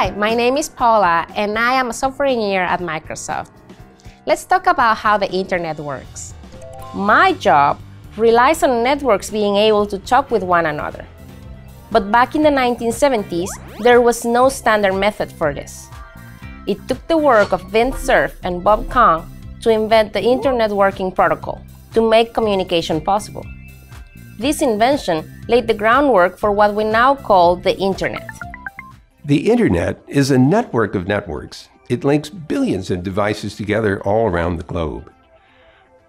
Hi, my name is Paula, and I am a software engineer at Microsoft. Let's talk about how the internet works. My job relies on networks being able to talk with one another. But back in the 1970s, there was no standard method for this. It took the work of Vint Cerf and Bob Kahn to invent the Internetworking Protocol to make communication possible. This invention laid the groundwork for what we now call the Internet. The Internet is a network of networks. It links billions of devices together all around the globe.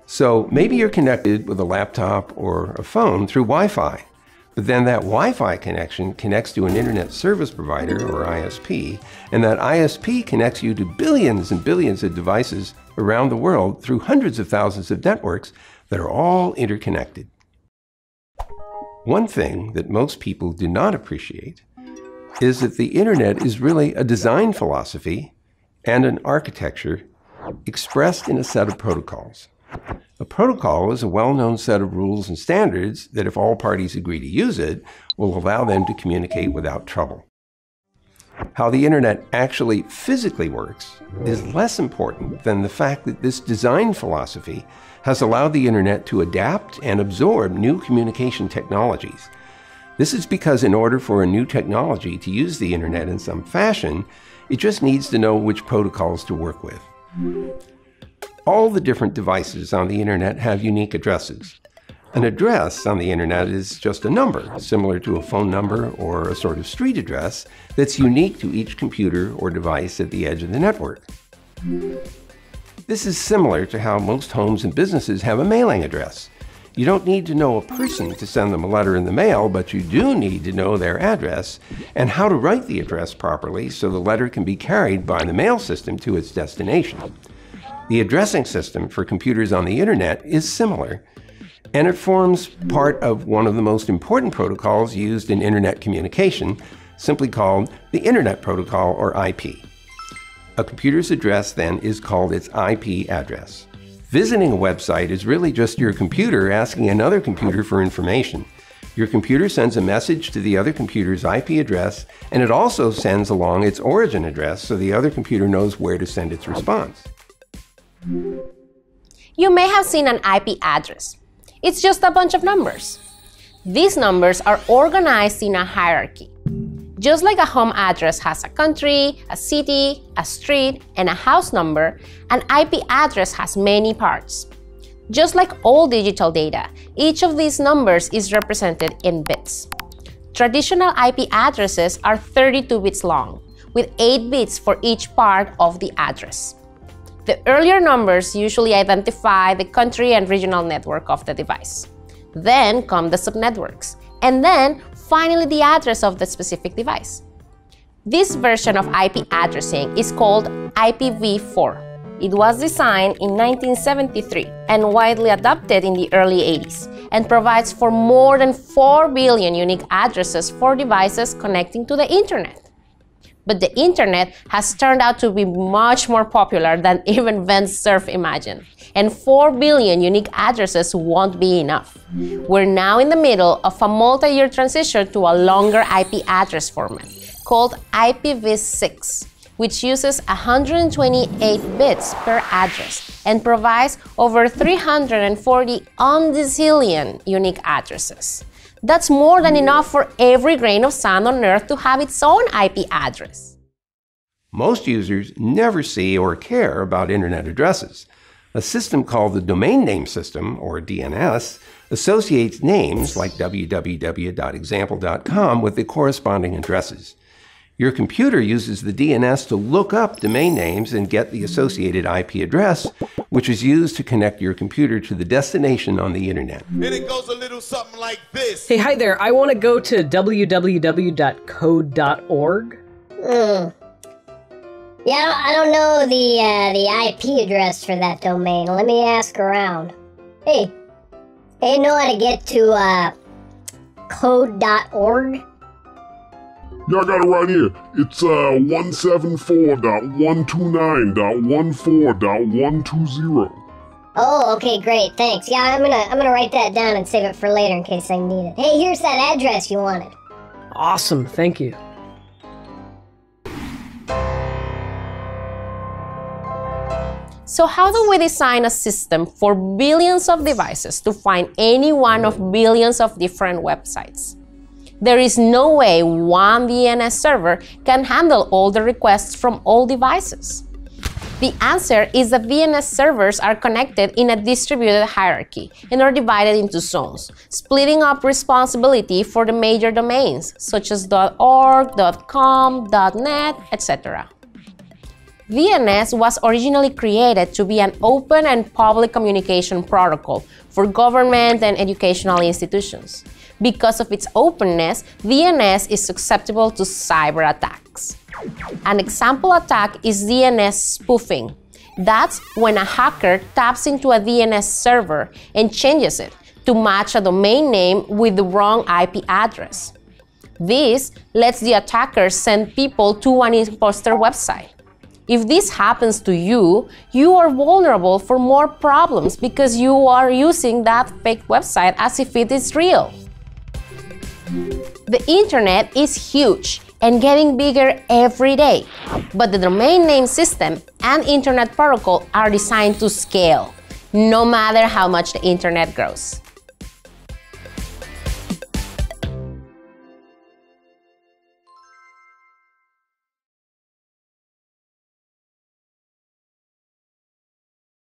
So maybe you're connected with a laptop or a phone through Wi Fi, but then that Wi Fi connection connects to an Internet Service Provider or ISP, and that ISP connects you to billions and billions of devices around the world through hundreds of thousands of networks that are all interconnected. One thing that most people do not appreciate is that the internet is really a design philosophy and an architecture expressed in a set of protocols. A protocol is a well known set of rules and standards that, if all parties agree to use it, will allow them to communicate without trouble. How the internet actually physically works is less important than the fact that this design philosophy has allowed the internet to adapt and absorb new communication technologies. This is because, in order for a new technology to use the internet in some fashion, it just needs to know which protocols to work with. All the different devices on the internet have unique addresses. An address on the internet is just a number, similar to a phone number or a sort of street address that's unique to each computer or device at the edge of the network. This is similar to how most homes and businesses have a mailing address. You don't need to know a person to send them a letter in the mail, but you do need to know their address and how to write the address properly so the letter can be carried by the mail system to its destination. The addressing system for computers on the internet is similar, and it forms part of one of the most important protocols used in internet communication, simply called the Internet Protocol or IP. A computer's address then is called its IP address. Visiting a website is really just your computer asking another computer for information. Your computer sends a message to the other computer's IP address, and it also sends along its origin address so the other computer knows where to send its response. You may have seen an IP address. It's just a bunch of numbers. These numbers are organized in a hierarchy. Just like a home address has a country, a city, a street, and a house number, an IP address has many parts. Just like all digital data, each of these numbers is represented in bits. Traditional IP addresses are 32 bits long, with 8 bits for each part of the address. The earlier numbers usually identify the country and regional network of the device. Then come the subnetworks, and then finally the address of the specific device. This version of IP addressing is called IPv4. It was designed in 1973 and widely adopted in the early 80s and provides for more than 4 billion unique addresses for devices connecting to the internet. But the internet has turned out to be much more popular than even Vint Cerf imagined and 4 billion unique addresses won't be enough. We're now in the middle of a multi-year transition to a longer IP address format called IPv6, which uses 128 bits per address and provides over 340 undecillion unique addresses. That's more than enough for every grain of sand on Earth to have its own IP address. Most users never see or care about internet addresses. A system called the Domain Name System, or DNS, associates names like www.example.com with the corresponding addresses. Your computer uses the DNS to look up domain names and get the associated IP address, which is used to connect your computer to the destination on the internet. And it goes a little something like this. Hey, hi there. I want to go to www.code.org. Mm. Yeah, I don't, I don't know the uh, the IP address for that domain. Let me ask around. Hey, hey, know how to get to uh, code.org? Yeah, I got it right here. It's uh 174.129.14.120. Oh, okay, great, thanks. Yeah, I'm gonna I'm gonna write that down and save it for later in case I need it. Hey, here's that address you wanted. Awesome, thank you. So how do we design a system for billions of devices to find any one of billions of different websites? There is no way one DNS server can handle all the requests from all devices. The answer is that DNS servers are connected in a distributed hierarchy and are divided into zones, splitting up responsibility for the major domains such as .org, .com, .net, etc. DNS was originally created to be an open and public communication protocol for government and educational institutions. Because of its openness, DNS is susceptible to cyber attacks. An example attack is DNS spoofing. That's when a hacker taps into a DNS server and changes it to match a domain name with the wrong IP address. This lets the attacker send people to an imposter website. If this happens to you, you are vulnerable for more problems because you are using that fake website as if it is real. The internet is huge and getting bigger every day. But the domain name system and internet protocol are designed to scale, no matter how much the internet grows.